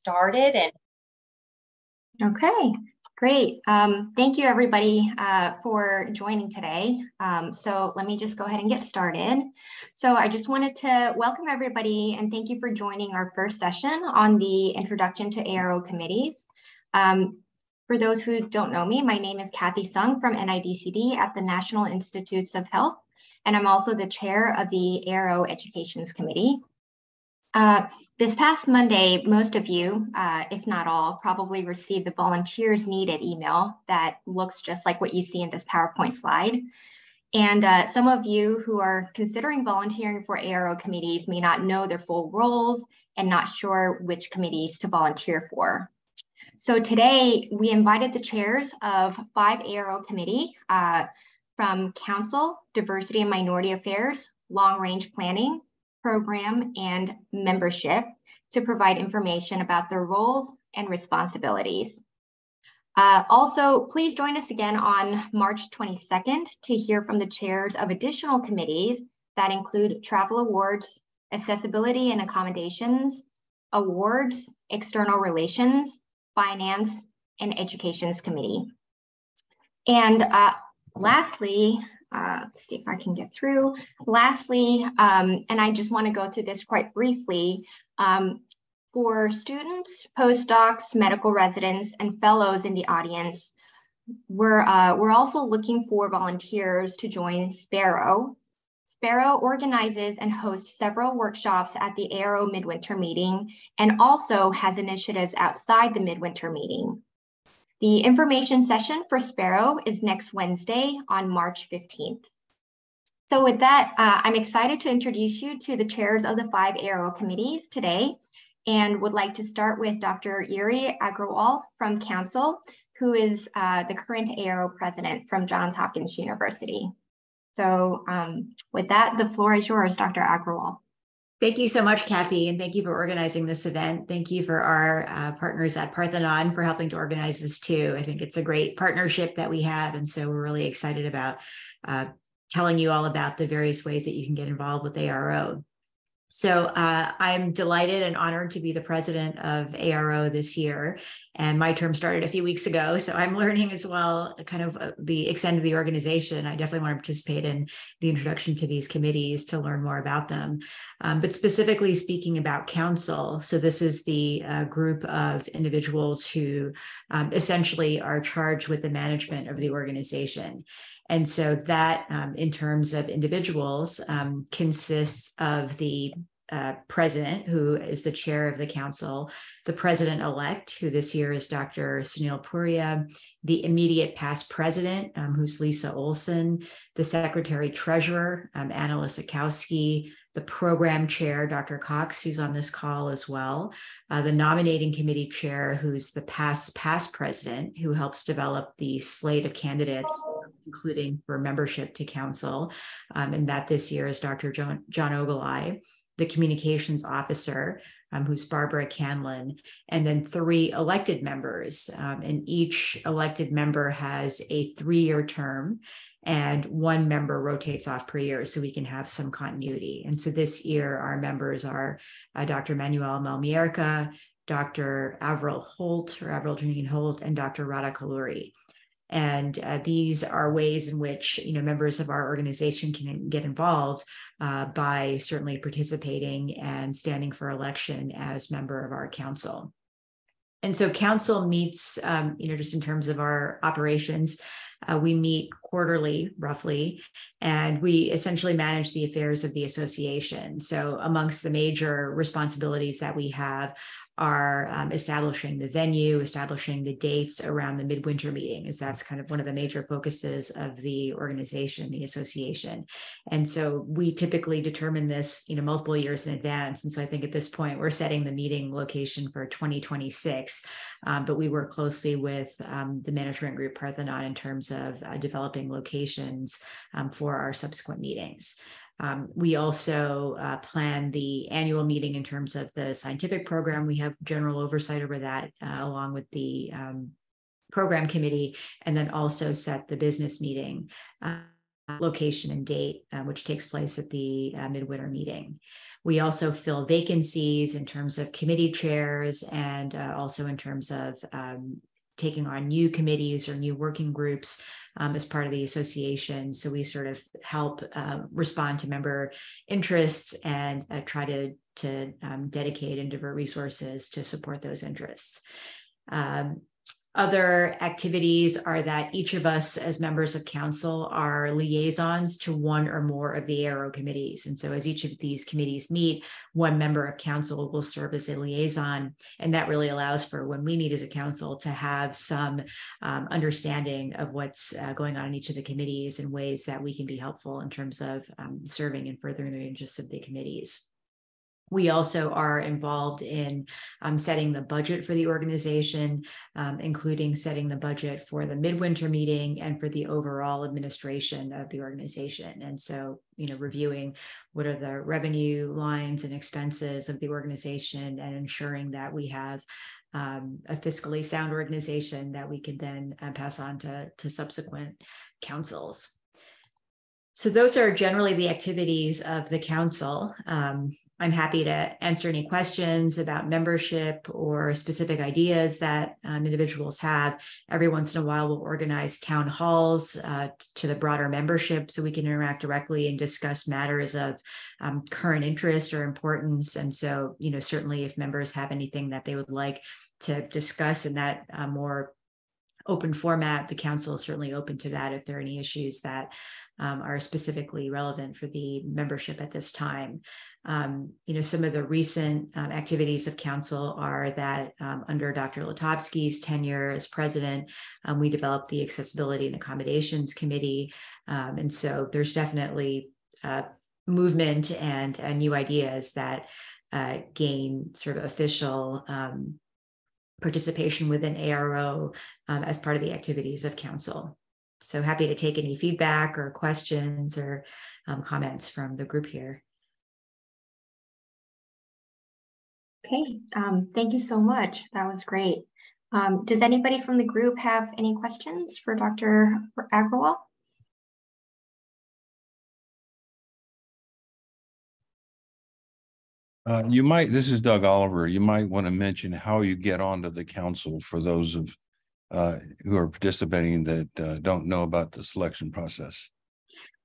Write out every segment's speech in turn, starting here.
started and Okay, great. Um, thank you everybody uh, for joining today. Um, so let me just go ahead and get started. So I just wanted to welcome everybody and thank you for joining our first session on the Introduction to ARO Committees. Um, for those who don't know me, my name is Kathy Sung from NIDCD at the National Institutes of Health, and I'm also the chair of the ARO Educations Committee. Uh, this past Monday, most of you, uh, if not all, probably received the volunteers needed email that looks just like what you see in this PowerPoint slide. And uh, some of you who are considering volunteering for ARO committees may not know their full roles and not sure which committees to volunteer for. So today we invited the chairs of five ARO committee uh, from Council, Diversity and Minority Affairs, Long Range Planning, program, and membership to provide information about their roles and responsibilities. Uh, also, please join us again on March 22nd to hear from the chairs of additional committees that include travel awards, accessibility and accommodations, awards, external relations, finance, and educations committee. And uh, lastly, uh, let's see if I can get through. Lastly, um, and I just want to go through this quite briefly, um, for students, postdocs, medical residents, and fellows in the audience, we're, uh, we're also looking for volunteers to join SPARO. SPARO organizes and hosts several workshops at the ARO Midwinter Meeting and also has initiatives outside the Midwinter Meeting. The information session for SPARO is next Wednesday on March 15th. So with that, uh, I'm excited to introduce you to the chairs of the five ARO committees today and would like to start with Dr. Yuri Agrawal from Council, who is uh, the current ARO president from Johns Hopkins University. So um, with that, the floor is yours, Dr. Agrawal. Thank you so much, Kathy, and thank you for organizing this event. Thank you for our uh, partners at Parthenon for helping to organize this too. I think it's a great partnership that we have, and so we're really excited about uh, telling you all about the various ways that you can get involved with ARO. So uh, I'm delighted and honored to be the president of ARO this year. And my term started a few weeks ago. So I'm learning as well, kind of uh, the extent of the organization. I definitely want to participate in the introduction to these committees to learn more about them. Um, but specifically speaking about council, so this is the uh, group of individuals who um, essentially are charged with the management of the organization. And so that, um, in terms of individuals, um, consists of the uh, president, who is the chair of the council, the president elect, who this year is Dr. Sunil Puria, the immediate past president, um, who's Lisa Olson, the secretary treasurer, um, Anna Lysakowski, the program chair, Dr. Cox, who's on this call as well, uh, the nominating committee chair, who's the past past president, who helps develop the slate of candidates, including for membership to council, um, and that this year is Dr. John, John Oghalai, the communications officer, um, who's Barbara Canlon, and then three elected members. Um, and each elected member has a three year term and one member rotates off per year so we can have some continuity. And so this year, our members are uh, Dr. Manuel Malmierca, Dr. Avril Holt or Avril Genene Holt, and Dr. Radha Kalluri. And uh, these are ways in which you know members of our organization can get involved uh, by certainly participating and standing for election as member of our council. And so council meets, um, you know, just in terms of our operations, uh, we meet quarterly, roughly, and we essentially manage the affairs of the association. So, amongst the major responsibilities that we have are um, establishing the venue, establishing the dates around the midwinter meeting, as that's kind of one of the major focuses of the organization, the association. And so we typically determine this, you know, multiple years in advance. And so I think at this point we're setting the meeting location for 2026, um, but we work closely with um, the management group Parthenon in terms of uh, developing locations um, for our subsequent meetings. Um, we also uh, plan the annual meeting in terms of the scientific program. We have general oversight over that, uh, along with the um, program committee, and then also set the business meeting uh, location and date, uh, which takes place at the uh, midwinter meeting. We also fill vacancies in terms of committee chairs and uh, also in terms of um, taking on new committees or new working groups um, as part of the association. So we sort of help uh, respond to member interests and uh, try to, to um, dedicate and divert resources to support those interests. Um, other activities are that each of us, as members of council, are liaisons to one or more of the ARO committees. And so, as each of these committees meet, one member of council will serve as a liaison. And that really allows for when we meet as a council to have some um, understanding of what's uh, going on in each of the committees and ways that we can be helpful in terms of um, serving and furthering the interests of the committees. We also are involved in um, setting the budget for the organization, um, including setting the budget for the midwinter meeting and for the overall administration of the organization. And so, you know, reviewing what are the revenue lines and expenses of the organization and ensuring that we have um, a fiscally sound organization that we can then uh, pass on to, to subsequent councils. So those are generally the activities of the council. Um, I'm happy to answer any questions about membership or specific ideas that um, individuals have. Every once in a while, we'll organize town halls uh, to the broader membership so we can interact directly and discuss matters of um, current interest or importance. And so, you know, certainly if members have anything that they would like to discuss in that uh, more open format, the council is certainly open to that if there are any issues that um, are specifically relevant for the membership at this time. Um, you know, some of the recent um, activities of council are that um, under Dr. Litovsky's tenure as president, um, we developed the Accessibility and Accommodations Committee. Um, and so there's definitely uh, movement and uh, new ideas that uh, gain sort of official um, participation within ARO as part of the activities of council. So happy to take any feedback or questions or comments from the group here. Okay, um, thank you so much. That was great. Um, does anybody from the group have any questions for Dr. Agrawal? Uh, you might, this is Doug Oliver. You might want to mention how you get onto the council for those of uh, who are participating that uh, don't know about the selection process.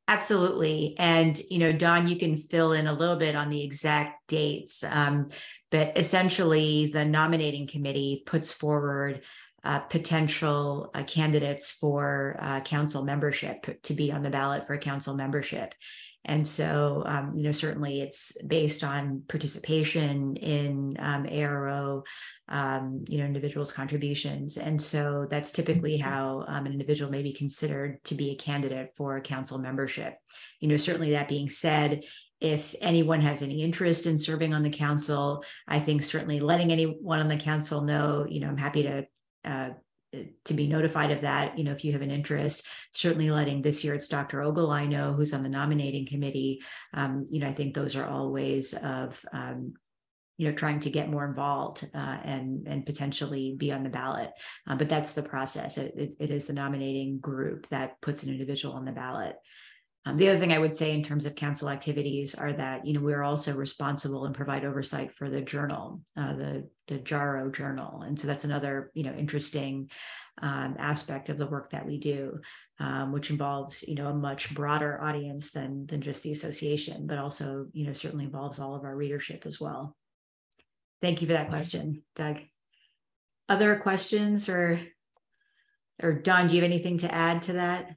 Absolutely. And, you know, Don, you can fill in a little bit on the exact dates. Um, but essentially, the nominating committee puts forward uh, potential uh, candidates for uh, council membership to be on the ballot for council membership. And so, um, you know, certainly it's based on participation in um, ARO, um, you know, individuals' contributions. And so that's typically mm-hmm. how um, an individual may be considered to be a candidate for council membership. You know, certainly that being said, if anyone has any interest in serving on the council, I think certainly letting anyone on the council know, you know, I'm happy to uh, to be notified of that. You know, if you have an interest, certainly letting this year it's Dr. Oghalai know who's on the nominating committee. Um, you know, I think those are all ways of um, you know trying to get more involved uh, and and potentially be on the ballot. Uh, but that's the process. It, it, it is the nominating group that puts an individual on the ballot. Um, the other thing I would say in terms of council activities are that you know we're also responsible and provide oversight for the journal, uh, the the JARO journal, and so that's another you know interesting um, aspect of the work that we do, um, which involves you know a much broader audience than than just the association, but also you know certainly involves all of our readership as well. Thank you for that question, Doug. Other questions or or Don, do you have anything to add to that?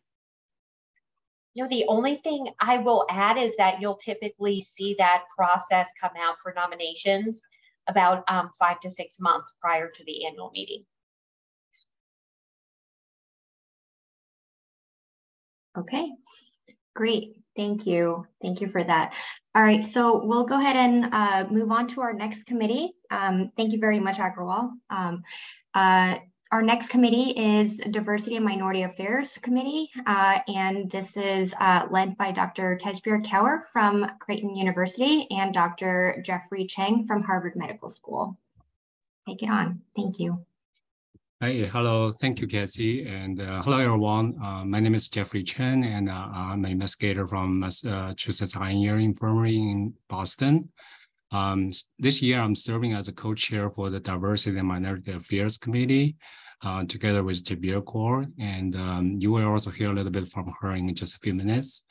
You know, the only thing I will add is that you'll typically see that process come out for nominations about um, five to six months prior to the annual meeting. Okay, great. Thank you. Thank you for that. All right, so we'll go ahead and uh, move on to our next committee. Um, thank you very much, Agrawal. Um, uh, our next committee is Diversity and Minority Affairs Committee, uh, and this is uh, led by Dr. Tejbir Kaur from Creighton University and Dr. Jeffrey Cheng from Harvard Medical School. Take it on. Thank you. Hi, hello. Thank you, Cassie. And uh, hello, everyone. Uh, my name is Jeffrey Cheng, and uh, I'm an investigator from Massachusetts Eye and Ear Infirmary in Boston. Um, this year, I'm serving as a co-chair for the Diversity and Minority Affairs Committee, uh, together with Tejbir Kaur. And um, you will also hear a little bit from her in just a few minutes.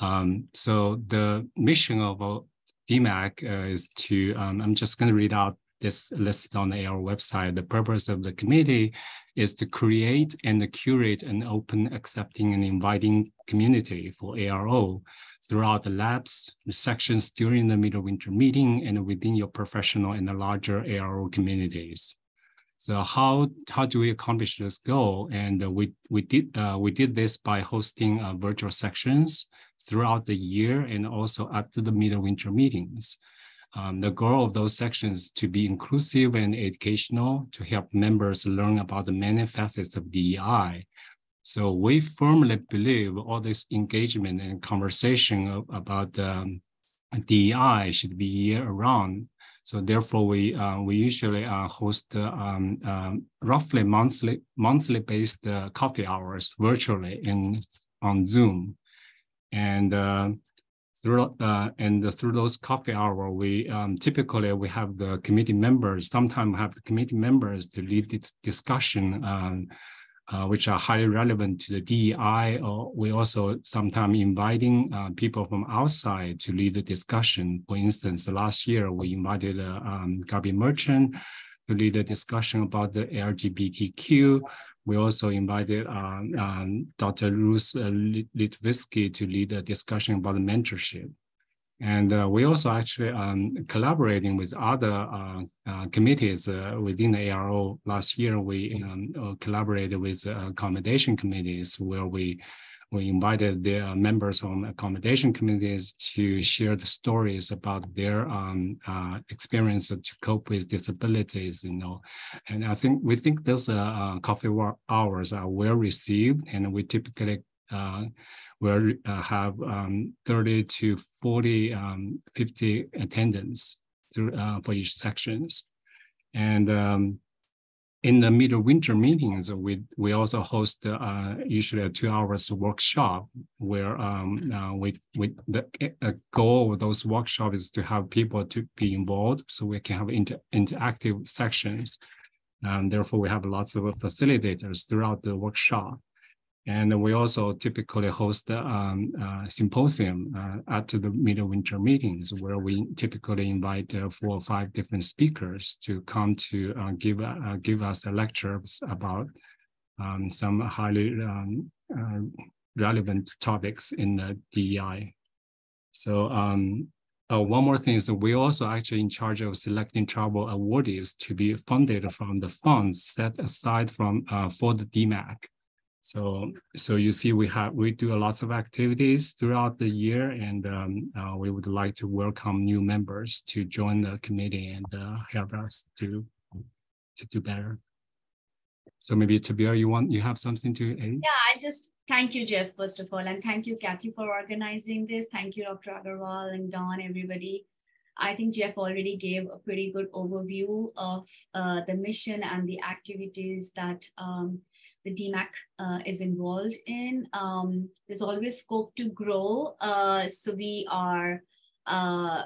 Um, so the mission of uh, DMAC uh, is to, um, I'm just going to read out this listed on our website. The purpose of the committee is to create and curate an open, accepting, and inviting community for ARO throughout the labs, the sections during the midwinter meeting, and within your professional and the larger ARO communities. So how how do we accomplish this goal? And we we did uh, we did this by hosting uh, virtual sections throughout the year and also at the midwinter meetings. Um, the goal of those sections to be inclusive and educational to help members learn about the many facets of DEI. So we firmly believe all this engagement and conversation of, about um, DEI should be year round. So therefore, we uh, we usually uh, host uh, um, um, roughly monthly monthly based uh, coffee hours virtually in on Zoom, and uh, through uh, and through those coffee hour, we um, typically we have the committee members. Sometimes have the committee members to lead this discussion, um, uh, which are highly relevant to the DEI. Or we also sometimes inviting uh, people from outside to lead the discussion. For instance, last year we invited uh, um, Merchant to lead a discussion about the LGBTQ. We also invited um, um, Dr. Ruth uh, Litovsky to lead a discussion about mentorship. And uh, we also actually um, collaborating with other uh, uh, committees uh, within the ARO. Last year, we um, uh, collaborated with accommodation committees where we we invited the members from accommodation committees to share the stories about their um, uh, experience to cope with disabilities, you know. And I think we think those uh, uh coffee hours are well received, and we typically uh, will uh, have um, 30 to 40, um, 50 attendance through, uh, for each sections. And um, in the middle winter meetings, we we also host uh, usually a two hours workshop where um, uh, we we the goal of those workshops is to have people to be involved so we can have inter, interactive sections. And therefore, we have lots of facilitators throughout the workshop. And we also typically host um, a symposium uh, at the midwinter meetings where we typically invite uh, four or five different speakers to come to uh, give, uh, give us a lectures about um, some highly um, uh, relevant topics in the DEI. So um, uh, one more thing is we also actually in charge of selecting travel awardees to be funded from the funds set aside from for the DMAC. So, so you see, we have we do a lots of activities throughout the year, and um, uh, we would like to welcome new members to join the committee and uh, help us to to do better. So maybe Tabia, you want you have something to add? Yeah, I just thank you, Jeff, first of all, and thank you, Kathy, for organizing this. Thank you, Dr. Agrawal and Don, everybody. I think Jeff already gave a pretty good overview of uh, the mission and the activities that um, the DMAC uh, is involved in. Um, there's always scope to grow. Uh, so we are uh,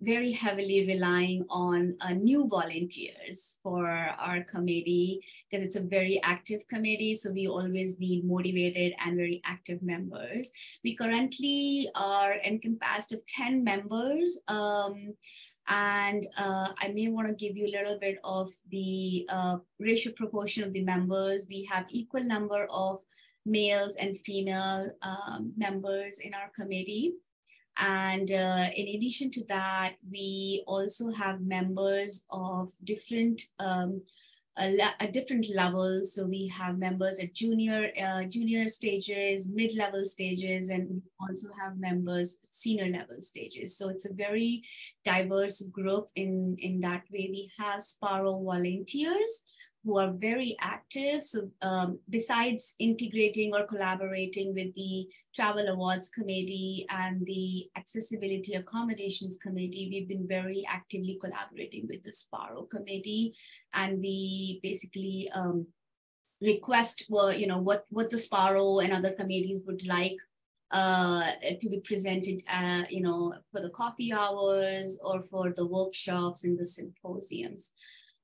very heavily relying on uh, new volunteers for our committee because it's a very active committee. So we always need motivated and very active members. We currently are encompassed of 10 members. Um, and uh, I may want to give you a little bit of the uh, racial proportion of the members. We have equal number of males and female um, members in our committee. And uh, in addition to that, we also have members of different um, a, different levels. So we have members at junior, uh, junior stages, mid-level stages, and we also have members senior level stages. So it's a very diverse group in, in that way. We have SPARO volunteers who are very active. So um, besides integrating or collaborating with the Travel Awards Committee and the Accessibility Accommodations Committee, we've been very actively collaborating with the SPARO Committee. And we basically um, request were, you know, what, what the SPARO and other committees would like uh, to be presented, uh, you know, for the coffee hours or for the workshops and the symposiums.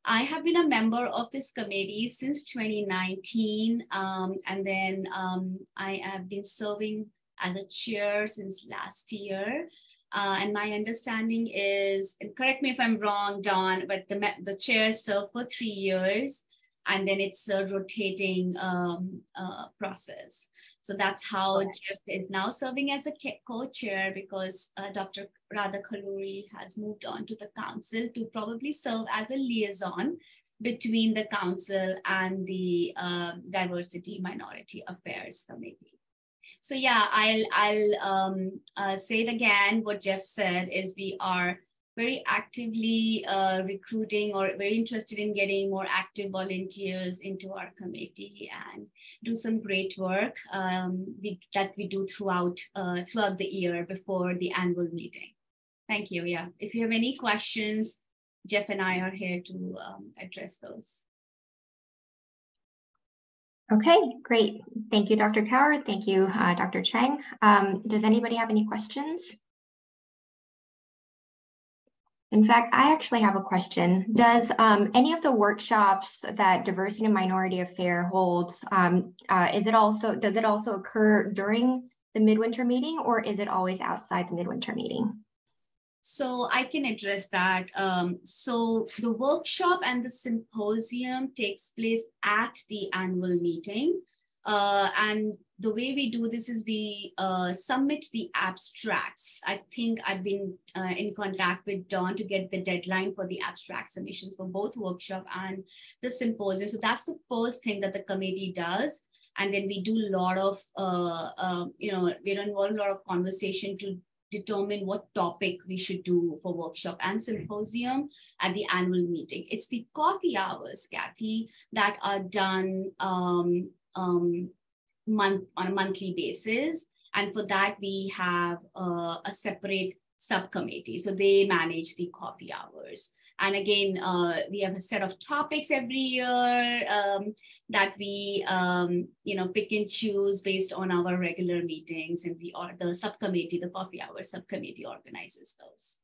I have been a member of this committee since 2019, um, and then um, I have been serving as a chair since last year. Uh, and my understanding is, and correct me if I'm wrong, Don, but the, the chair served for three years and then it's a rotating um, uh, process. So that's how Jeff is now serving as a co-chair because uh, Dr. Radha Kalluri has moved on to the council to probably serve as a liaison between the council and the uh, Diversity Minority Affairs Committee. So yeah, I'll, I'll um, uh, say it again. What Jeff said is we are very actively uh, recruiting or very interested in getting more active volunteers into our committee and do some great work um, we, that we do throughout uh, throughout the year before the annual meeting. Thank you. Yeah. If you have any questions, Jeff and I are here to um, address those. Okay, great. Thank you, Dr. Kaur. Thank you, uh, Dr. Cheng. Um, does anybody have any questions? In fact, I actually have a question. Does um, any of the workshops that Diversity and Minority Affair holds, um, uh, is it also, does it also occur during the midwinter meeting or is it always outside the midwinter meeting? So I can address that. Um, so the workshop and the symposium takes place at the annual meeting. Uh, and the way we do this is we uh, submit the abstracts. I think I've been uh, in contact with Dawn to get the deadline for the abstract submissions for both workshop and the symposium. So that's the first thing that the committee does. And then we do a lot of, uh, uh, you know, we're involved a lot of conversation to determine what topic we should do for workshop and symposium at the annual meeting. It's the coffee hours, Kathy, that are done um, um, month on a monthly basis. And for that, we have uh, a separate subcommittee. So they manage the coffee hours. And again, uh, we have a set of topics every year um, that we, um, you know, pick and choose based on our regular meetings. And we are the subcommittee, the coffee hour subcommittee organizes those.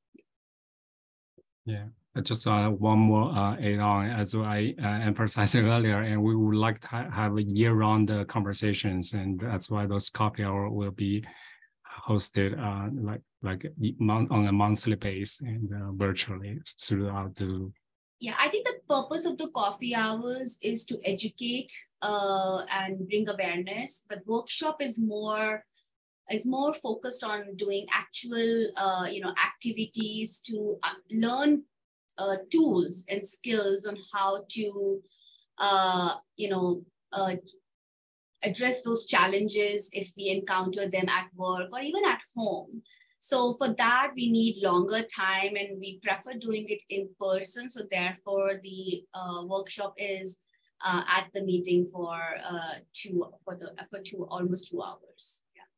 Yeah, just uh, one more uh, add on, as I uh, emphasized earlier, and we would like to ha have year-round uh, conversations, and that's why those coffee hour will be hosted uh, like like on a monthly basis and uh, virtually throughout the. Yeah, I think the purpose of the coffee hours is to educate uh, and bring awareness, but workshop is more is more focused on doing actual, uh, you know, activities to uh, learn uh, tools and skills on how to, uh, you know, uh, address those challenges if we encounter them at work or even at home. So for that, we need longer time and we prefer doing it in person. So therefore the uh, workshop is uh, at the meeting for uh, two, for the, for two, almost two hours. Yeah.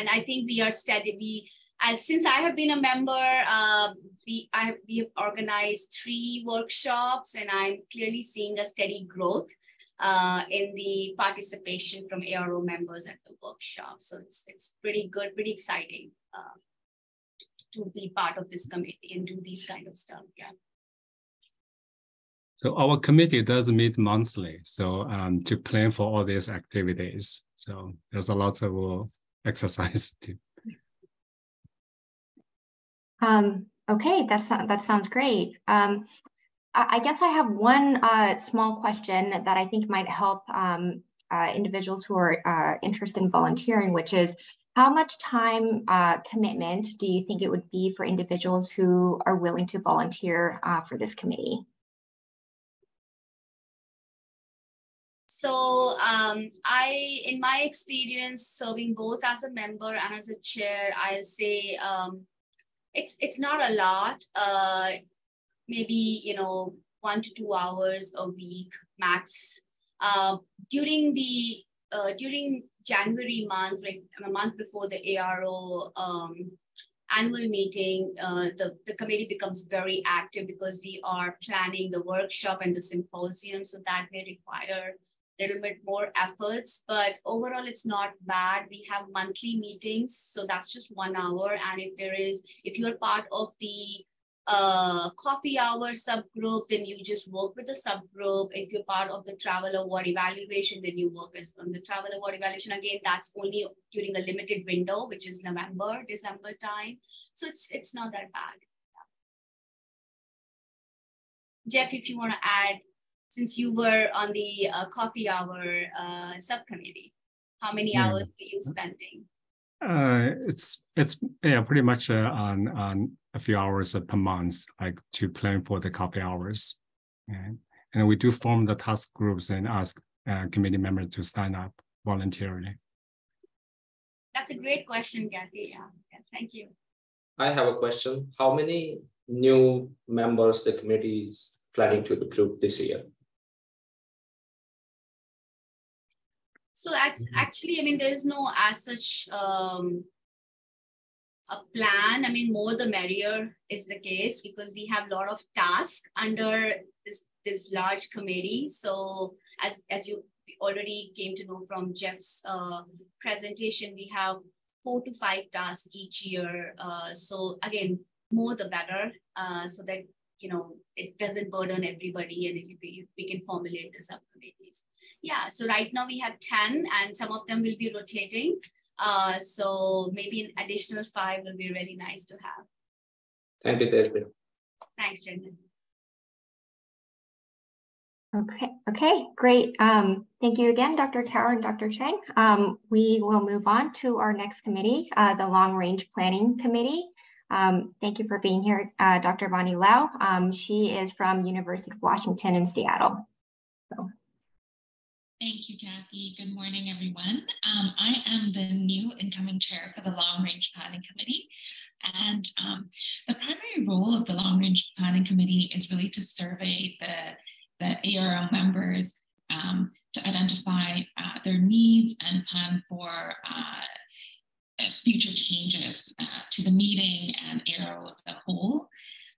And I think we are steady. We, as since I have been a member, uh, we I we have organized three workshops, and I'm clearly seeing a steady growth uh, in the participation from ARO members at the workshop. So it's it's pretty good, pretty exciting uh, to be part of this committee and do these kind of stuff. Yeah. So our committee does meet monthly, so um, to plan for all these activities. So there's a lot of exercise too. Um, okay, that's that sounds great. Um, I, guess I have one uh, small question that I think might help um, uh, individuals who are uh, interested in volunteering, which is how much time uh, commitment do you think it would be for individuals who are willing to volunteer uh, for this committee? So um, I, in my experience, serving both as a member and as a chair, I'll say um, it's it's not a lot. Uh, maybe you know one to two hours a week max. Uh, during the uh, during January month, like a month before the ARO um, annual meeting, uh, the, the committee becomes very active because we are planning the workshop and the symposium. So that may require little bit more efforts, but overall it's not bad. We have monthly meetings. So that's just one hour. And if there is, if you're part of the uh, coffee hour subgroup, then you just work with the subgroup. If you're part of the travel award evaluation, then you work as on the travel award evaluation. Again, that's only during a limited window, which is November, December time. So it's it's not that bad. Jeff, if you want to add, since you were on the uh, coffee hour uh, subcommittee, how many yeah. hours were you spending? Uh, it's it's yeah, pretty much uh, on on a few hours per month, like to plan for the coffee hours. And, and we do form the task groups and ask uh, committee members to sign up voluntarily. That's a great question, Kathy. Yeah. yeah, thank you. I have a question. How many new members the committee is planning to recruit this year? So actually, I mean, there's no as such um, a plan. I mean, more the merrier is the case because we have a lot of tasks under this this large committee. So as as you already came to know from Jeff's uh, presentation, we have four to five tasks each year. Uh, so again, more the better, uh, so that you know it doesn't burden everybody, and we, we can formulate the subcommittees. Yeah. So right now we have ten, and some of them will be rotating. Uh, so maybe an additional five will be really nice to have. Thank you, Jasmine. Thanks, Jen. Okay, okay, great. Um, thank you again, Dr. Carroll and Dr. Cheng. Um, we will move on to our next committee, uh, the Long Range Planning Committee. Um, thank you for being here, uh, Dr. Bonnie Lau. Um, she is from University of Washington in Seattle. So. Thank you, Kathy. Good morning, everyone. Um, I am the new incoming chair for the Long Range Planning Committee. And um, the primary role of the Long Range Planning Committee is really to survey the, the ARO members um, to identify uh, their needs and plan for uh, future changes uh, to the meeting and ARO as a whole.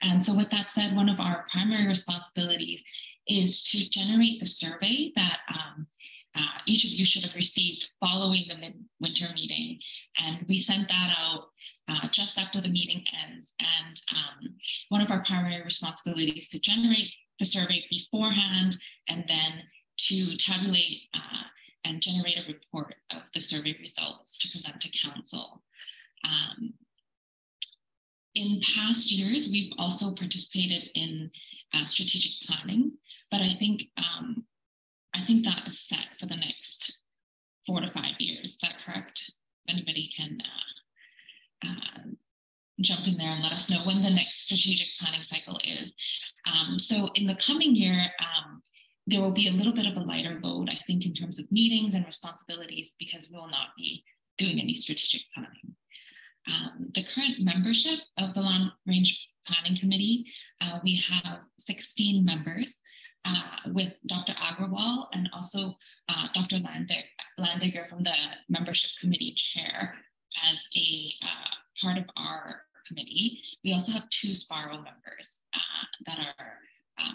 And so with that said, one of our primary responsibilities is to generate the survey that um, uh, each of you should have received following the midwinter meeting. And we sent that out uh, just after the meeting ends. And um, one of our primary responsibilities to generate the survey beforehand and then to tabulate uh, and generate a report of the survey results to present to council. Um, in past years, we've also participated in uh, strategic planning but I think um, I think that is set for the next four to five years. Is that correct? If anybody can uh, uh, jump in there and let us know when the next strategic planning cycle is. Um, so in the coming year, um, there will be a little bit of a lighter load, I think, in terms of meetings and responsibilities because we will not be doing any strategic planning. Um, the current membership of the Long Range Planning Committee, uh, we have 16 members uh, with Dr. Agrawal and also uh, Dr. Landig Landegger from the membership committee chair as a uh, part of our committee. We also have two SPARO members uh, that are uh,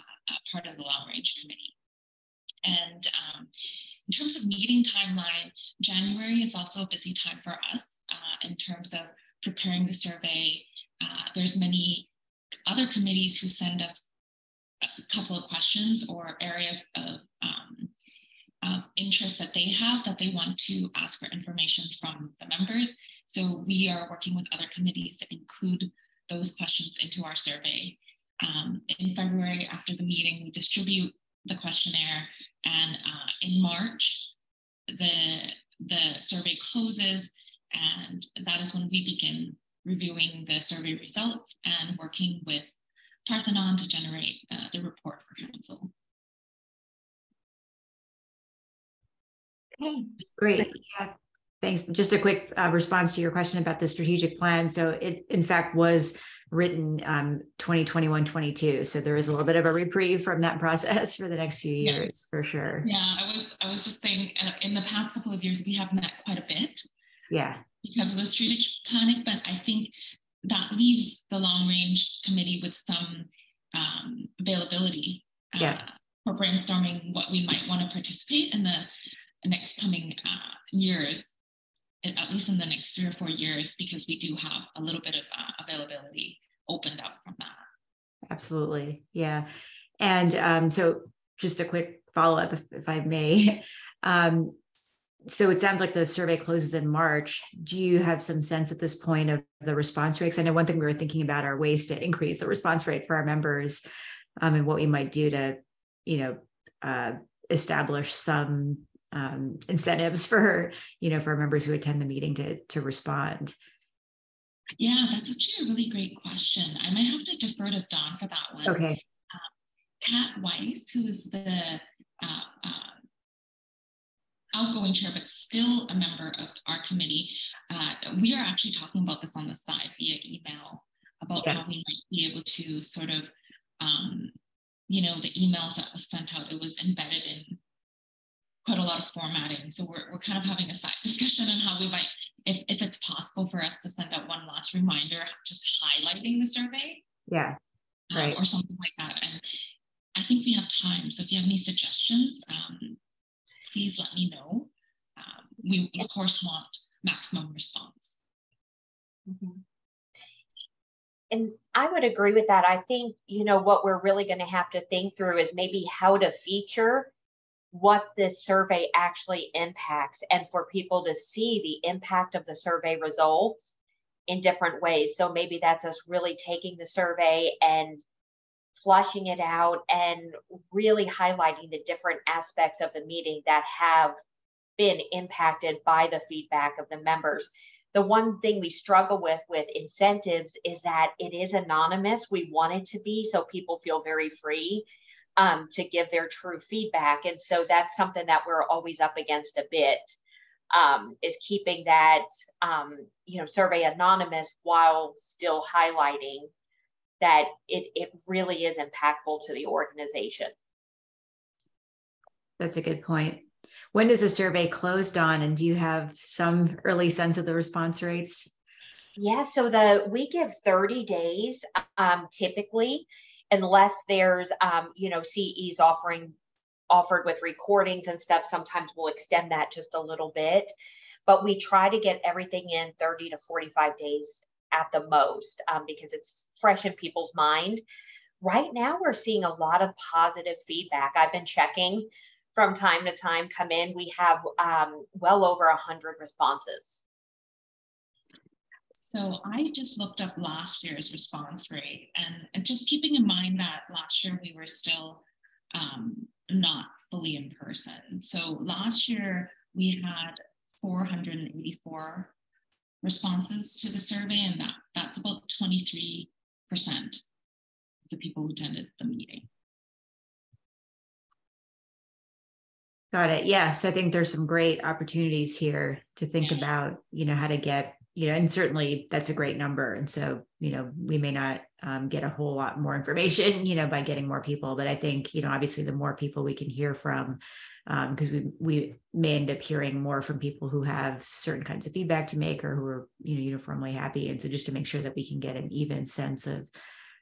part of the long range committee. And um, in terms of meeting timeline, January is also a busy time for us in terms of preparing the survey. there's many other committees who send us a couple of questions or areas of, um, of interest that they have that they want to ask for information from the members. So we are working with other committees to include those questions into our survey. Um, in February, after the meeting, we distribute the questionnaire, and uh, in March, the the survey closes, and that is when we begin reviewing the survey results and working with Parthenon to generate uh, the report for council. Okay, great. Yeah. Thanks. Just a quick uh, response to your question about the strategic plan. So it, in fact, was written um, 2021, 22. So there is a little bit of a reprieve from that process for the next few years, yeah. for sure. Yeah, I was I was just saying uh, in the past couple of years, we have met quite a bit. Yeah. Because of the strategic planning, but I think that leaves the long range committee with some um, availability uh, yeah. for brainstorming what we might want to participate in the next coming uh, years at least in the next three or four years, because we do have a little bit of uh, availability opened up from that. Absolutely. Yeah. And um, so just a quick follow up, if, if I may. Um, so it sounds like the survey closes in March. Do you have some sense at this point of the response rates? I know one thing we were thinking about are ways to increase the response rate for our members um, and what we might do to, you know, uh, establish some um, incentives for you know for members who attend the meeting to to respond. Yeah that's actually a really great question. I might have to defer to don for that one. Okay. Um, kat weiss who is the uh, uh, outgoing chair but still a member of our committee uh, we are actually talking about this on the side via email about yeah. how we might be able to sort of um, you know the emails that was sent out it was embedded in quite a lot of formatting. So we're, we're kind of having a side discussion on how we might, if, if it's possible for us to send out one last reminder, just highlighting the survey. Yeah, um, right. or something like that. And I think we have time. So if you have any suggestions, um, please let me know. Um, we, of course, want maximum response. Mm-hmm. And I would agree with that. I think, you know, what we're really going to have to think through is maybe how to feature what this survey actually impacts and for people to see the impact of the survey results in different ways. So maybe that's us really taking the survey and flushing it out and really highlighting the different aspects of the meeting that have been impacted by the feedback of the members. The one thing we struggle with with incentives is that it is anonymous. We want it to be so people feel very free um, to give their true feedback. And so that's something that we're always up against a bit um, is keeping that, um, you know, survey anonymous while still highlighting that it, it really is impactful to the organization. That's a good point. When does the survey close, Dawn? And do you have some early sense of the response rates? Yeah, so the we give 30 days um, typically unless there's um, you know CEs offering offered with recordings and stuff. Sometimes we'll extend that just a little bit, but we try to get everything in 30 to 45 days at the most um, because it's fresh in people's mind. Right now, we're seeing a lot of positive feedback. I've been checking from time to time come in. We have um, well over 100 responses. So I just looked up last year's response rate and, and just keeping in mind that last year we were still um, not fully in person. So last year we had 484 responses to the survey and that, that's about 23% of the people who attended the meeting. Got it. Yeah. So I think there's some great opportunities here to think about, you know, how to get you know, and certainly that's a great number. And so, you know, we may not um, get a whole lot more information, you know, by getting more people, but I think, you know, obviously the more people we can hear from, because um, we we may end up hearing more from people who have certain kinds of feedback to make or who are you know uniformly happy, and so just to make sure that we can get an even sense of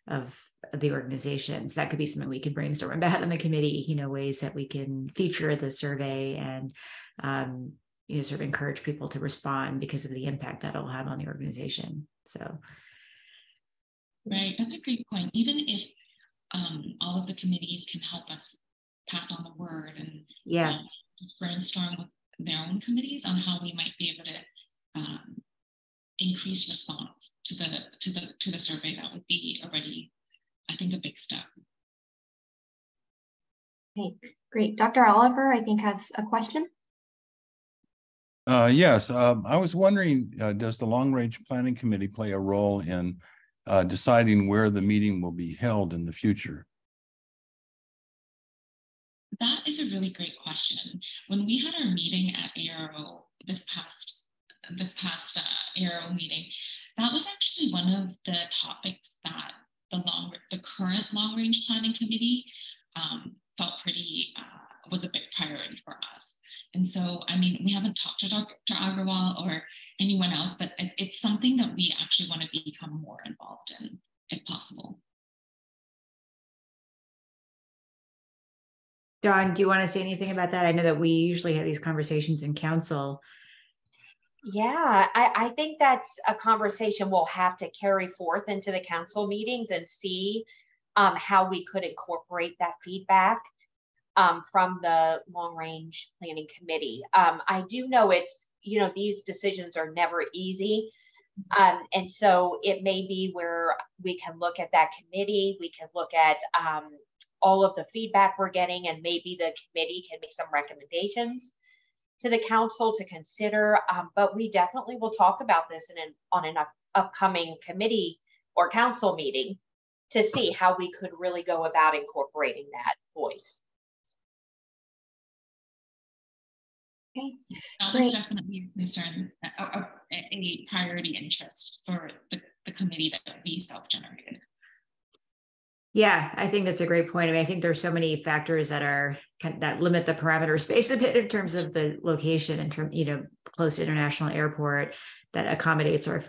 of the organizations, that could be something we can brainstorm about in the committee. You know, ways that we can feature the survey and um, you know sort of encourage people to respond because of the impact that it'll have on the organization so right that's a great point even if um, all of the committees can help us pass on the word and yeah um, brainstorm with their own committees on how we might be able to um, increase response to the to the to the survey that would be already i think a big step Okay, great. Dr. Oliver, I think, has a question. Uh, yes, um, I was wondering, uh, does the Long Range Planning Committee play a role in uh, deciding where the meeting will be held in the future? That is a really great question. When we had our meeting at ARO this past this past uh, ARO meeting, that was actually one of the topics that the long the current long range planning committee um, felt pretty uh, was a big priority for us. And so, I mean, we haven't talked to Dr. Agrawal or anyone else, but it's something that we actually want to become more involved in, if possible. Don, do you want to say anything about that? I know that we usually have these conversations in council. Yeah, I, I think that's a conversation we'll have to carry forth into the council meetings and see um, how we could incorporate that feedback um, from the long range planning committee. Um, I do know it's, you know, these decisions are never easy. Um, and so it may be where we can look at that committee, we can look at um, all of the feedback we're getting, and maybe the committee can make some recommendations to the council to consider. Um, but we definitely will talk about this in an, on an up, upcoming committee or council meeting to see how we could really go about incorporating that voice. Okay. That was definitely a concern, a, a, a priority interest for the, the committee that we self-generated. Yeah, I think that's a great point. I mean, I think there's so many factors that are that limit the parameter space a bit in terms of the location and term, you know, close to international airport that accommodates our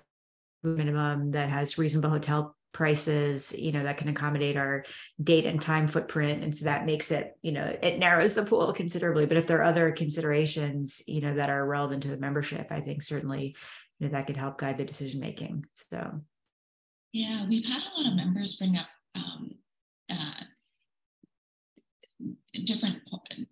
minimum, that has reasonable hotel prices, you know, that can accommodate our date and time footprint. And so that makes it, you know, it narrows the pool considerably. But if there are other considerations, you know, that are relevant to the membership, I think certainly, you know, that could help guide the decision making. So yeah, we've had a lot of members bring up um, uh, different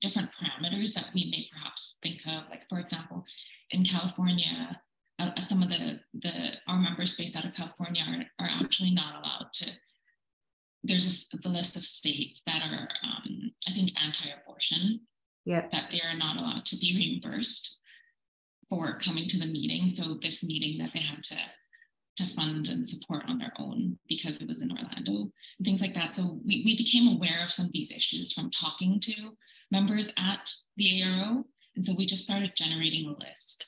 different parameters that we may perhaps think of. Like for example, in California, uh, some of the the our members based out of California are, are actually not allowed to. There's a, the list of states that are, um, I think, anti-abortion. Yeah. That they are not allowed to be reimbursed for coming to the meeting. So this meeting that they had to to fund and support on their own because it was in Orlando and things like that. So we, we became aware of some of these issues from talking to members at the ARO. And so we just started generating a list,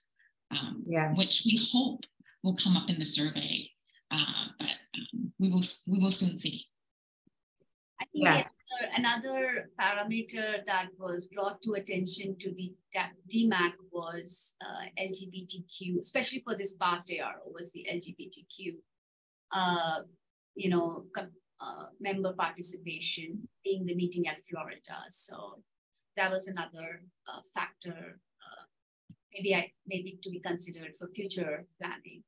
um, yeah. which we hope will come up in the survey, uh, but um, we will we will soon see. I think yeah. another parameter that was brought to attention to the DMAC was uh, LGBTQ, especially for this past ARO, was the LGBTQ, uh, you know, uh, member participation being the meeting at Florida. So that was another uh, factor, uh, maybe I maybe to be considered for future planning.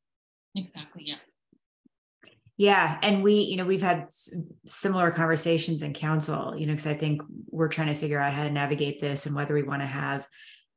Exactly. Yeah. Yeah, and we, you know, we've had similar conversations in council, you know, because I think we're trying to figure out how to navigate this and whether we want to have,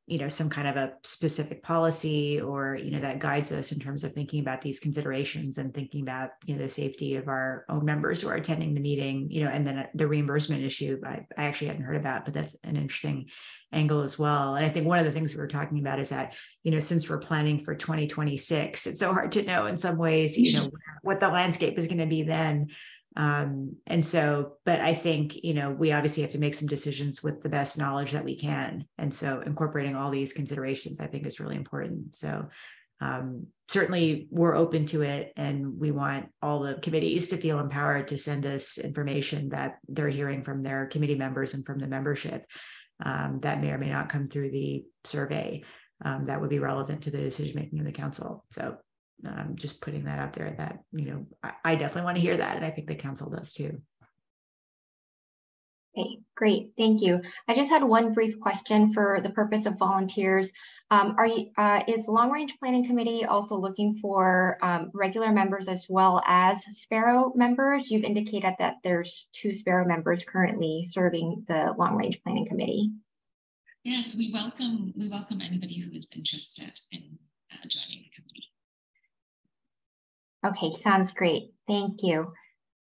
you know, some kind of a specific policy or, you know, that guides us in terms of thinking about these considerations and thinking about, you know, the safety of our own members who are attending the meeting, you know, and then uh, the reimbursement issue I, I actually hadn't heard about, but that's an interesting angle as well. And I think one of the things we were talking about is that, you know, since we're planning for 2026, it's so hard to know in some ways, you know, what the landscape is going to be then. Um, and so, but I think, you know, we obviously have to make some decisions with the best knowledge that we can. And so incorporating all these considerations, I think is really important. So um, certainly we're open to it and we want all the committees to feel empowered to send us information that they're hearing from their committee members and from the membership um, that may or may not come through the survey um, that would be relevant to the decision making of the council. So um, just putting that out there that, you know, I, I definitely want to hear that. And I think the council does too. Okay, great, thank you. I just had one brief question for the purpose of volunteers. Um, are you, uh, is Long Range Planning Committee also looking for um, regular members as well as SPARO members? You've indicated that there's two SPARO members currently serving the Long Range Planning Committee. Yes, we welcome we welcome anybody who is interested in uh, joining the committee. Okay, sounds great. Thank you.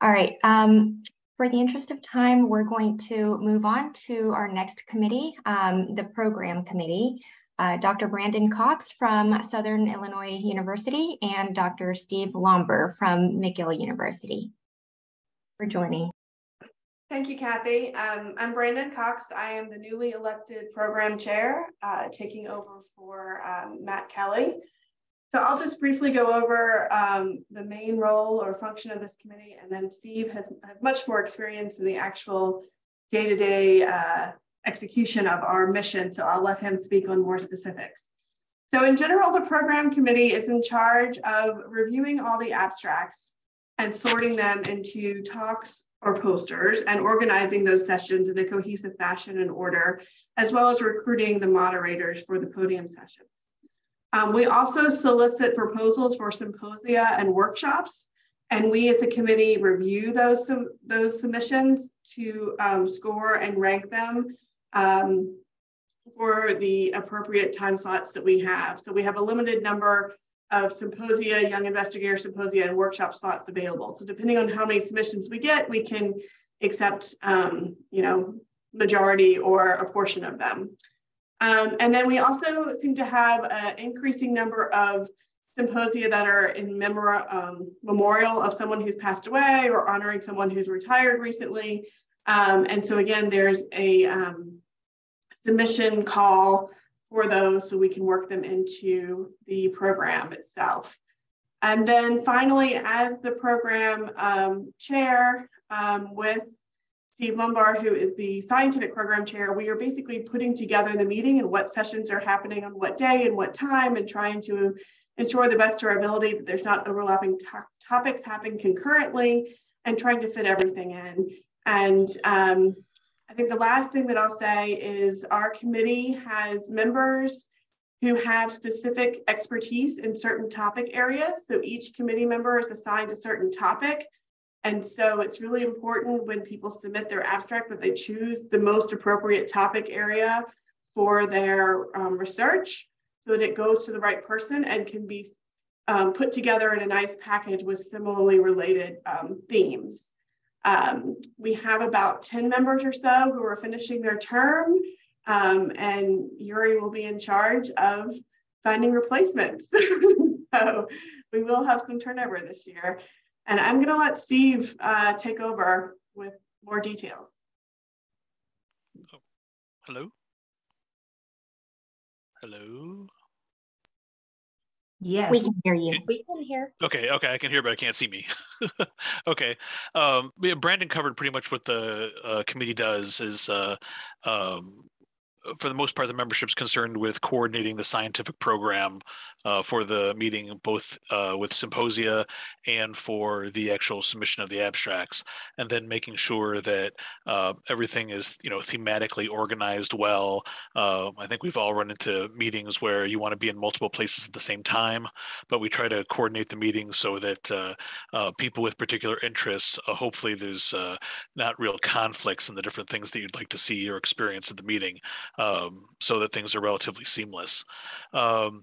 All right. Um, for the interest of time, we're going to move on to our next committee, um, the program committee. Uh, Dr. Brandon Cox from Southern Illinois University and Dr. Steve Lomber from McGill University for joining. Thank you, Kathy. Um, I'm Brandon Cox. I am the newly elected program chair, uh, taking over for um, Matt Kelly. So I'll just briefly go over um, the main role or function of this committee, and then Steve has, has much more experience in the actual day-to-day uh, execution of our mission, so I'll let him speak on more specifics. So in general, the program committee is in charge of reviewing all the abstracts and sorting them into talks or posters and organizing those sessions in a cohesive fashion and order, as well as recruiting the moderators for the podium sessions. Um, we also solicit proposals for symposia and workshops, and we as a committee review those, those submissions to um, score and rank them um, for the appropriate time slots that we have. So we have a limited number of symposia, young investigator symposia, and workshop slots available. So depending on how many submissions we get, we can accept, um, you know, majority or a portion of them. Um, and then we also seem to have an increasing number of symposia that are in um, memorial of someone who's passed away or honoring someone who's retired recently. Um, and so again, there's a um, submission call for those so we can work them into the program itself. And then finally, as the program um, chair um, with Steve Lomber, who is the scientific program chair, we are basically putting together the meeting and what sessions are happening on what day and what time and trying to ensure the best to our ability that there's not overlapping to topics happening concurrently and trying to fit everything in. And um, I think the last thing that I'll say is our committee has members who have specific expertise in certain topic areas. So each committee member is assigned a certain topic and so it's really important when people submit their abstract that they choose the most appropriate topic area for their um, research so that it goes to the right person and can be um, put together in a nice package with similarly related um, themes. Um, we have about 10 members or so who are finishing their term um, and Yuri will be in charge of finding replacements. so we will have some turnover this year. And I'm going to let Steve uh, take over with more details. Oh, hello? Hello? Yes. We can hear you. We can hear. Okay, okay, I can hear, but I can't see me. okay, um, yeah, Brandon covered pretty much what the uh, committee does. Is uh, um, for the most part, the membership's concerned with coordinating the scientific program uh, for the meeting, both uh, with symposia and for the actual submission of the abstracts, and then making sure that uh, everything is, you know, thematically organized well. Uh, I think we've all run into meetings where you want to be in multiple places at the same time, but we try to coordinate the meetings so that uh, uh, people with particular interests, hopefully, there's not real conflicts in the different things that you'd like to see or experience at the meeting, um, so that things are relatively seamless. Um,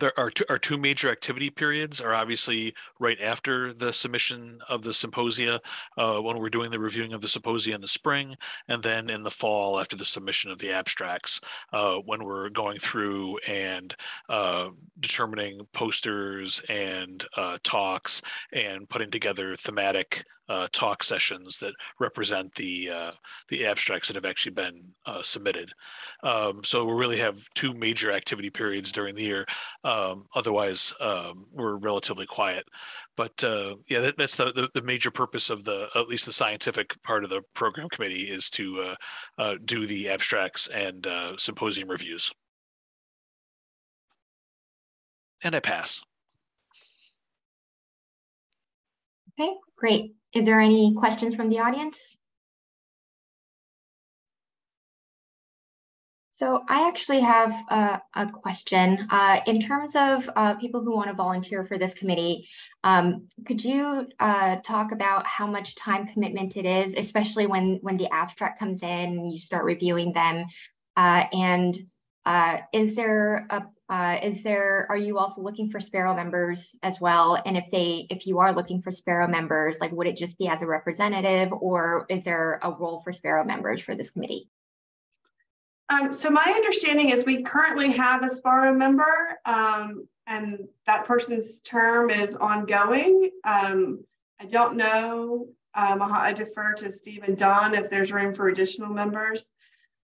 there are two, our two major activity periods are obviously right after the submission of the symposia uh, when we're doing the reviewing of the symposia in the spring and then in the fall after the submission of the abstracts uh, when we're going through and uh, determining posters and uh, talks and putting together thematic uh, talk sessions that represent the uh, the abstracts that have actually been uh, submitted. Um, so we really have two major activity periods during the year. Um, otherwise, um, we're relatively quiet. But uh, yeah, that, that's the, the, the major purpose of the at least the scientific part of the program committee is to uh, uh, do the abstracts and symposium reviews. And I pass. Okay, great. Is there any questions from the audience? So I actually have a, a question. Uh, in terms of uh, people who want to volunteer for this committee, um, could you uh, talk about how much time commitment it is, especially when, when the abstract comes in and you start reviewing them? Uh, and uh, is there a uh, is there, are you also looking for SPARO members as well? And if they, if you are looking for SPARO members, like would it just be as a representative or is there a role for SPARO members for this committee? Um, so my understanding is we currently have a SPARO member um, and that person's term is ongoing. Um, I don't know, um, I defer to Steve and Don if there's room for additional members.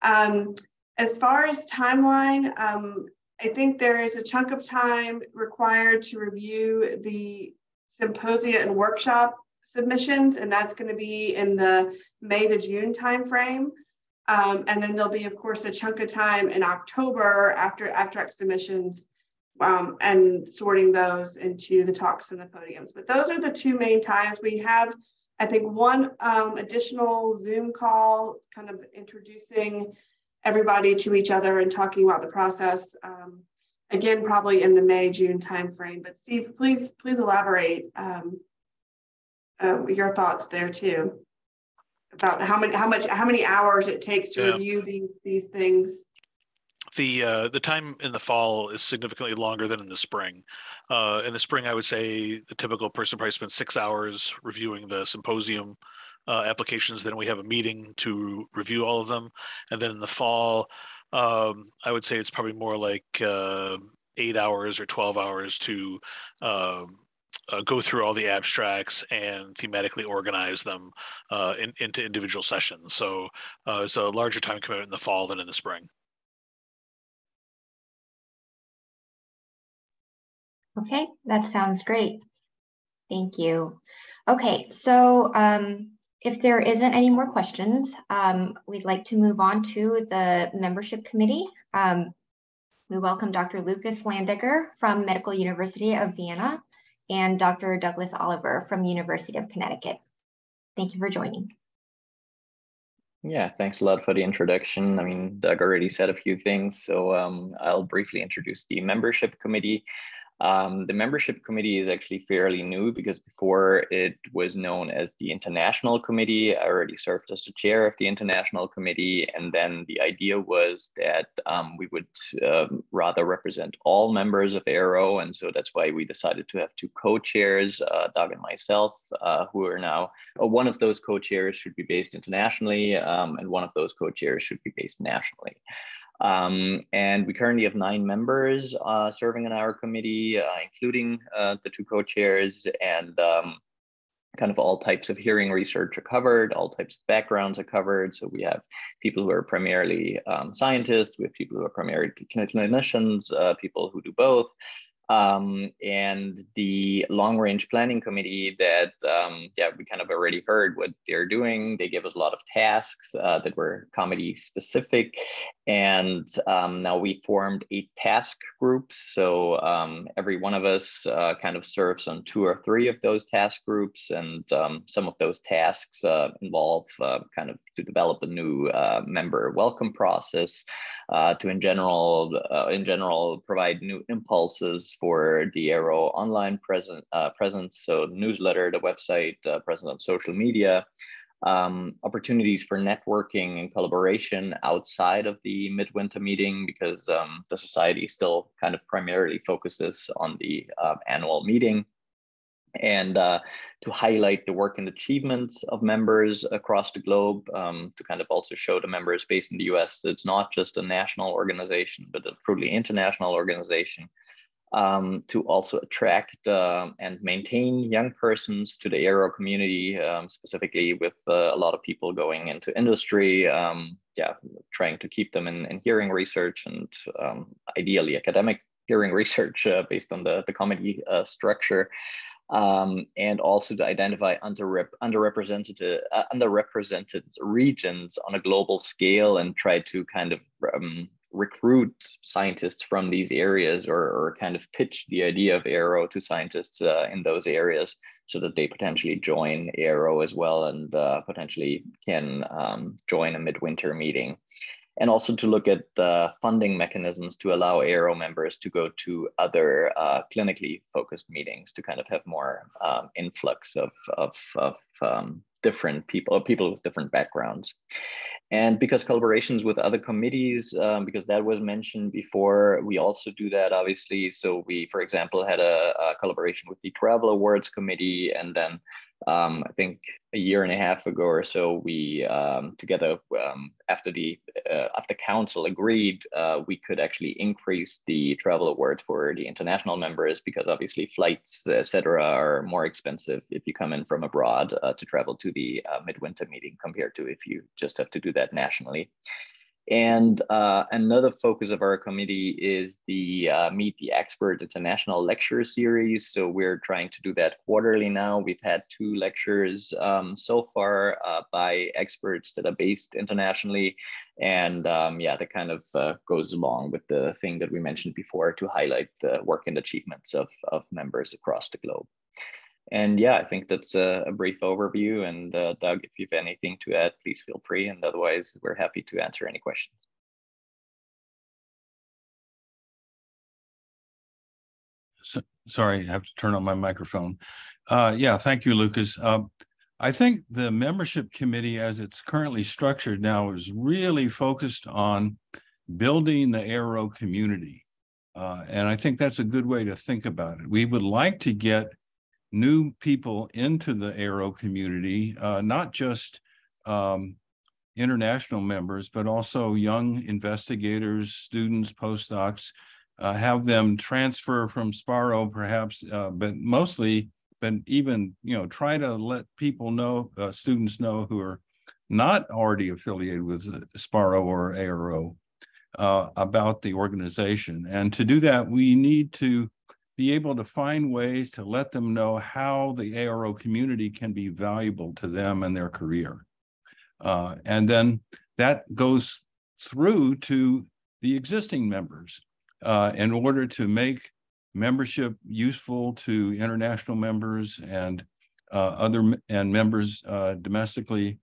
Um, as far as timeline, um, I think there is a chunk of time required to review the symposia and workshop submissions, and that's going to be in the May to June timeframe. Um, and then there'll be, of course, a chunk of time in October after abstract submissions um, and sorting those into the talks and the podiums. But those are the two main times we have. I think one um, additional Zoom call, kind of introducing everybody to each other and talking about the process. Um, again, probably in the May June timeframe. But Steve, please please elaborate um, uh, your thoughts there too about how many how much how many hours it takes to Yeah. review these these things. The uh, the time in the fall is significantly longer than in the spring. Uh, in the spring, I would say the typical person probably spends six hours reviewing the symposium uh, applications. Then we have a meeting to review all of them, and then in the fall, um, I would say it's probably more like uh, eight hours or twelve hours to um, uh, go through all the abstracts and thematically organize them uh, in, into individual sessions. So uh, it's a larger time commitment in the fall than in the spring. Okay, that sounds great. Thank you. Okay, so um, if there isn't any more questions, um, we'd like to move on to the membership committee. Um, we welcome Dr. Lucas Landegger from Medical University of Vienna and Dr. Douglas Oliver from University of Connecticut. Thank you for joining. Yeah, thanks a lot for the introduction. I mean, Doug already said a few things, so um, I'll briefly introduce the membership committee. Um, the membership committee is actually fairly new because before it was known as the International Committee. I already served as the chair of the International Committee. And then the idea was that um, we would um, rather represent all members of ARO. And so that's why we decided to have two co-chairs, uh, Doug and myself, uh, who are now, uh, one of those co-chairs should be based internationally um, and one of those co-chairs should be based nationally. Um, and we currently have nine members uh, serving on our committee, uh, including uh, the two co-chairs and um, kind of all types of hearing research are covered, all types of backgrounds are covered. So we have people who are primarily um, scientists, we have people who are primarily clinicians, uh, people who do both. Um, and the long range planning committee that, um, yeah, we kind of already heard what they're doing. They gave us a lot of tasks uh, that were comedy specific. And um, now we formed eight task groups. So um, every one of us uh, kind of serves on two or three of those task groups. And um, some of those tasks uh, involve uh, kind of to develop a new uh, member welcome process, uh, to in general, in general, provide new impulses for the ARO online present, presence. So newsletter, the website, present on social media um, opportunities for networking and collaboration outside of the midwinter meeting because um, the society still kind of primarily focuses on the uh, annual meeting and uh, to highlight the work and achievements of members across the globe um, to kind of also show the members based in the US that it's not just a national organization, but a truly international organization um, to also attract uh, and maintain young persons to the ARO community, um, specifically with uh, a lot of people going into industry. Um, yeah, trying to keep them in, in hearing research and um, ideally academic hearing research uh, based on the, the comedy uh, structure. Um, and also to identify underrep underrepresented uh, underrepresented regions on a global scale and try to kind of um, recruit scientists from these areas or, or kind of pitch the idea of ARO to scientists uh, in those areas so that they potentially join ARO as well and uh, potentially can um, join a midwinter meeting. And also to look at the funding mechanisms to allow ARO members to go to other uh, clinically focused meetings to kind of have more um, influx of, of, of um, different people, people with different backgrounds. And because collaborations with other committees, um, because that was mentioned before, we also do that obviously. So we, for example, had a, a collaboration with the Travel Awards Committee and then um, I think a year and a half ago or so, we um, together um, after the uh, after council agreed, uh, we could actually increase the travel award for the international members because obviously flights, etc., are more expensive if you come in from abroad uh, to travel to the uh, midwinter meeting compared to if you just have to do that nationally. And uh, another focus of our committee is the uh, Meet the Expert International Lecture Series. So we're trying to do that quarterly now. We've had two lectures um, so far uh, by experts that are based internationally. And um, yeah, that kind of uh, goes along with the thing that we mentioned before to highlight the work and achievements of, of members across the globe. And yeah, I think that's a, a brief overview. And uh, Doug, if you have anything to add, please feel free. And otherwise, we're happy to answer any questions. So, sorry, I have to turn on my microphone. Uh, yeah, thank you, Lucas. Um, I think the membership committee, as it's currently structured now, is really focused on building the ARO community. Uh, and I think that's a good way to think about it. We would like to get new people into the ARO community, uh, not just um, international members, but also young investigators, students, postdocs, uh, have them transfer from SPARO perhaps, uh, but mostly, but even, you know, try to let people know, uh, students know who are not already affiliated with SPARO or ARO uh, about the organization. And to do that, we need to be able to find ways to let them know how the ARO community can be valuable to them and their career. Uh, and then that goes through to the existing members uh, in order to make membership useful to international members and uh, other and members uh, domestically.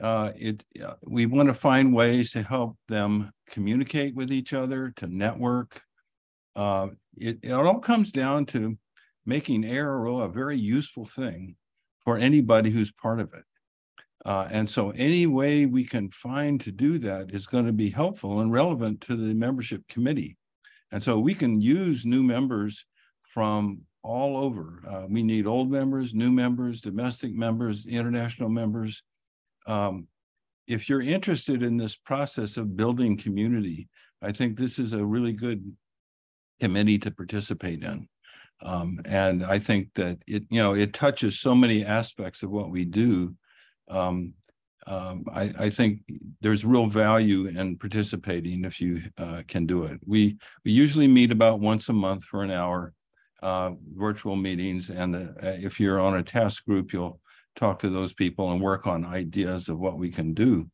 Uh, it uh, we want to find ways to help them communicate with each other, to network, it, it all comes down to making ARO a very useful thing for anybody who's part of it. Uh, and so any way we can find to do that is going to be helpful and relevant to the membership committee. And so we can use new members from all over. Uh, we need old members, new members, domestic members, international members. Um, if you're interested in this process of building community, I think this is a really good committee to participate in. Um, and I think that it, you know, it touches so many aspects of what we do. Um, um, I, I, think there's real value in participating if you uh, can do it. We we usually meet about once a month for an hour, uh, virtual meetings, and the, uh, if you're on a task group, you'll talk to those people and work on ideas of what we can do.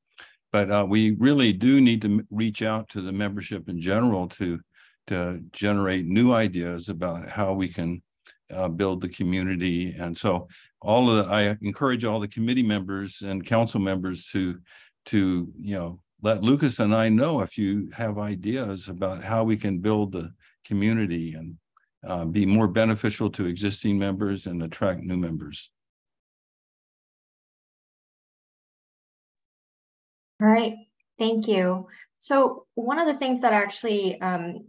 But uh, we really do need to reach out to the membership in general to to generate new ideas about how we can uh, build the community. And so all of the, I encourage all the committee members and council members to, to, you know, let Lucas and I know if you have ideas about how we can build the community and uh, be more beneficial to existing members and attract new members. All right, thank you. So one of the things that actually um,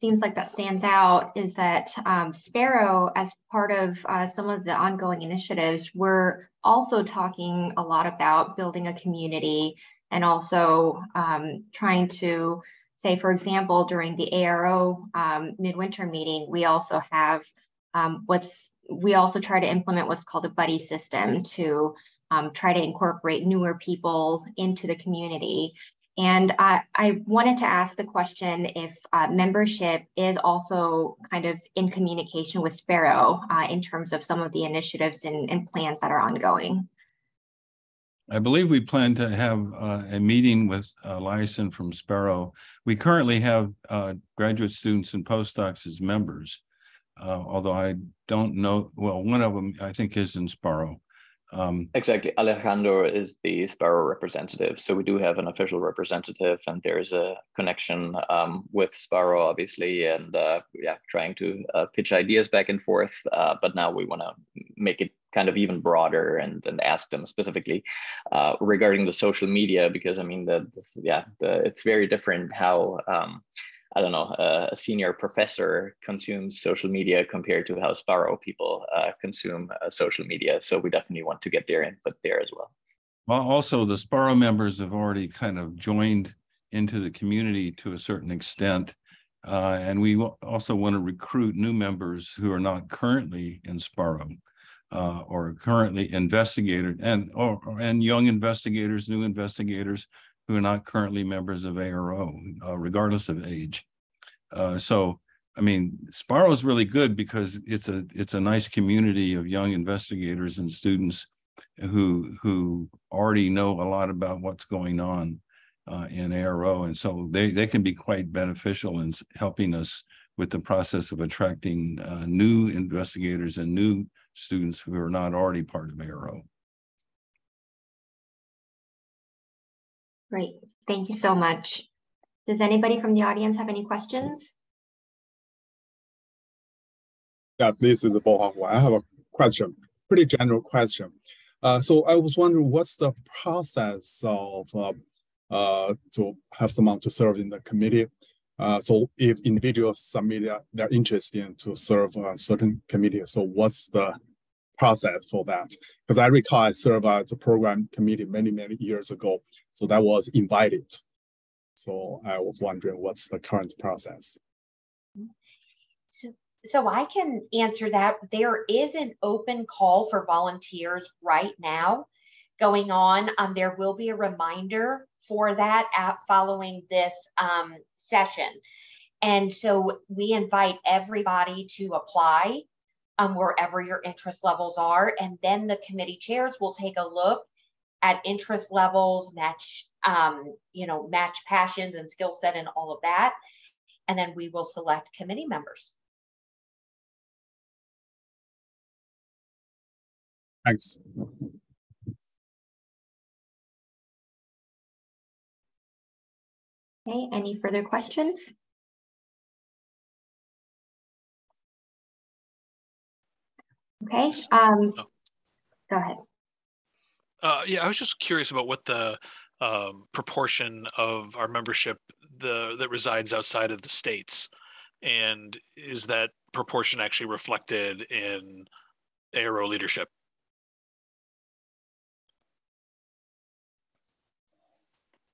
seems like that stands out is that um, SPARO, as part of uh, some of the ongoing initiatives, we're also talking a lot about building a community and also um, trying to say, for example, during the ARO um, midwinter meeting, we also have um, what's, we also try to implement what's called a buddy system to um, try to incorporate newer people into the community. And uh, I wanted to ask the question if uh, membership is also kind of in communication with SPARO uh, in terms of some of the initiatives and, and, plans that are ongoing. I believe we plan to have uh, a meeting with uh, Lyson from SPARO. We currently have uh, graduate students and postdocs as members, although I don't know, well, one of them I think is in SPARO. Um, exactly. Alejandro is the SPARO representative. So we do have an official representative, and there's a connection um, with SPARO, obviously, and uh, yeah, trying to uh, pitch ideas back and forth. Uh, but now we want to make it kind of even broader and, and ask them specifically uh, regarding the social media, because I mean, the, yeah, the, it's very different how. Um, I don't know, uh, a senior professor consumes social media compared to how SPARO people uh, consume uh, social media. So we definitely want to get their input there as well. Well, also the SPARO members have already kind of joined into the community to a certain extent. Uh, and we also want to recruit new members who are not currently in SPARO uh, or currently investigators and or and young investigators, new investigators who are not currently members of ARO, uh, regardless of age. Uh, so, I mean, SPARO is really good because it's a it's a nice community of young investigators and students who who already know a lot about what's going on uh, in ARO, and so they they can be quite beneficial in helping us with the process of attracting uh, new investigators and new students who are not already part of ARO. Great, thank you so much. Does anybody from the audience have any questions? Yeah, this is Bo I have a question, pretty general question. Uh, so I was wondering, what's the process of uh, uh, to have someone to serve in the committee? Uh, so if individuals submit their, interest in to serve a certain committee, so what's the process for that? Because I recall I served as a program committee many, many years ago. So that was invited. So I was wondering what's the current process? So, so I can answer that. There is an open call for volunteers right now going on. Um, there will be a reminder for that at following this um, session. And so we invite everybody to apply um, wherever your interest levels are. And then the committee chairs will take a look at interest levels, match, um, you know, match passions and skill set and all of that. And then we will select committee members. Thanks. Okay, any further questions? Okay, um, oh. go ahead. Uh, yeah, I was just curious about what the um, proportion of our membership the that resides outside of the states, and is that proportion actually reflected in ARO leadership?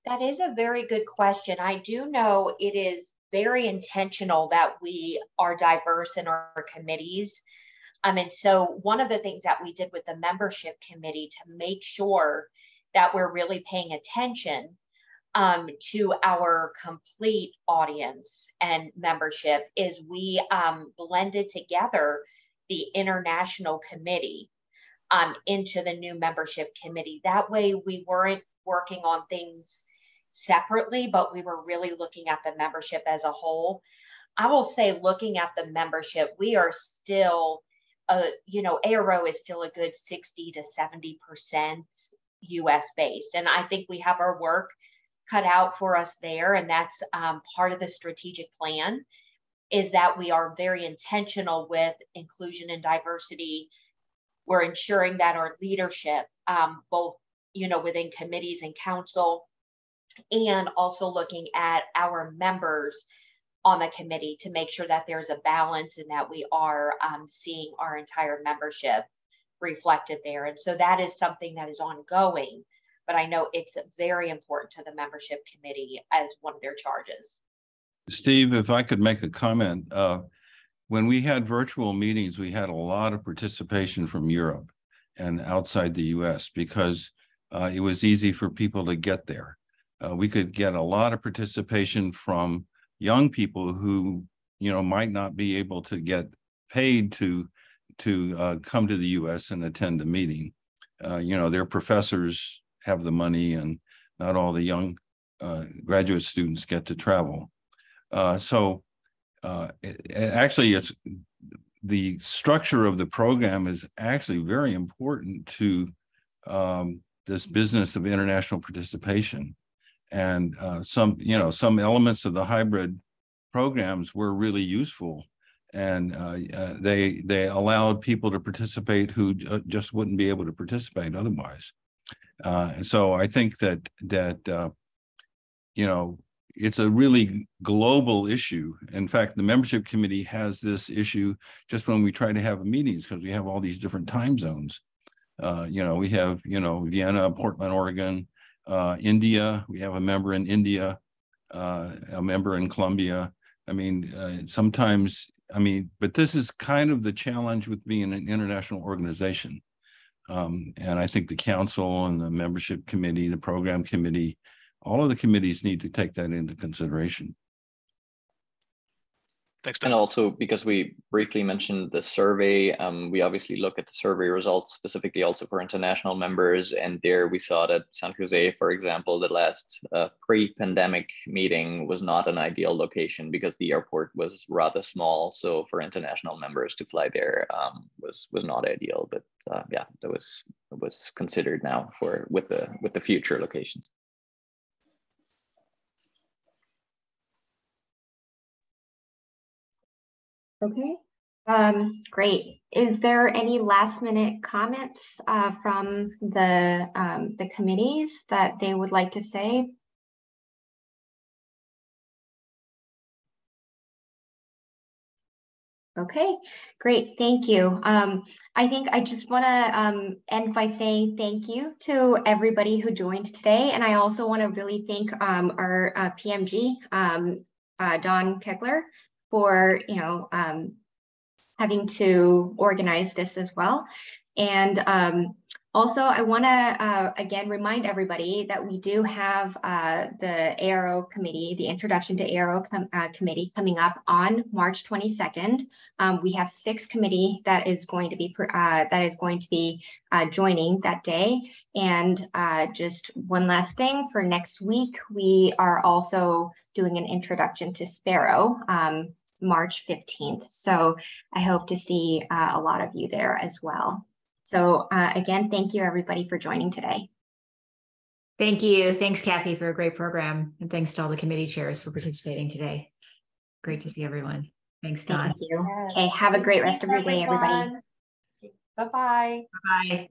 That is a very good question. I do know it is very intentional that we are diverse in our committees. Um, and so one of the things that we did with the membership committee to make sure that we're really paying attention um, to our complete audience and membership is we um, blended together the international committee um, into the new membership committee. That way we weren't working on things separately, but we were really looking at the membership as a whole. I will say, looking at the membership, we are still, uh, you know, ARO is still a good 60 to 70% US based. And I think we have our work cut out for us there. And that's um, part of the strategic plan is that we are very intentional with inclusion and diversity. We're ensuring that our leadership, um, both, you know, within committees and council, and also looking at our members on the committee to make sure that there's a balance and that we are um, seeing our entire membership reflected there. And so that is something that is ongoing, but I know it's very important to the membership committee as one of their charges. Steve, if I could make a comment, uh, when we had virtual meetings, we had a lot of participation from Europe and outside the US because uh, it was easy for people to get there uh, we could get a lot of participation from young people who you know might not be able to get paid to to uh, come to the U.S. and attend a meeting. Uh, you know, their professors have the money, and not all the young uh, graduate students get to travel. Uh, so, uh, it, actually, it's the structure of the program is actually very important to um, this business of international participation and uh, some you know some elements of the hybrid programs were really useful. And uh, uh, they they allowed people to participate who uh, just wouldn't be able to participate otherwise. Uh, and so i think that that uh, you know it's a really global issue. In fact the membership committee has this issue just when we try to have meetings because we have all these different time zones. You know we have you know vienna portland oregon uh, India, we have a member in India, uh, a member in Colombia. I mean, uh, sometimes, I mean, but this is kind of the challenge with being an international organization. Um, and I think the council and the membership committee, the program committee all of the committees need to take that into consideration. Thanks, And also because we briefly mentioned the survey, um, we obviously look at the survey results specifically also for international members. And there we saw that San Jose, for example, the last uh, pre-pandemic meeting was not an ideal location because the airport was rather small. So for international members to fly there um, was was not ideal. But uh, yeah, that was was considered now for with the with the future locations. Okay, um, great. Is there any last minute comments uh, from the um, the committees that they would like to say? Okay, great. Thank you. Um, I think I just want to um, end by saying thank you to everybody who joined today. And I also want to really thank um, our uh, PMG, um, uh, Don Kegler, for, you know, um, having to organize this as well. And um, also, I want to uh, again remind everybody that we do have uh, the ARO committee, the Introduction to ARO com uh, committee coming up on March 22nd. Um, we have six committee that is going to be uh, that is going to be uh, joining that day. And uh, just one last thing for next week, we are also doing an introduction to SPARO. Um, March 15th. So I hope to see uh, a lot of you there as well. So uh, again, thank you everybody for joining today. Thank you. Thanks, Kathy, for a great program. And thanks to all the committee chairs for participating today. Great to see everyone. Thanks, Don. Thank you. Okay, have a great rest of your day, everybody. Bye-bye. Bye.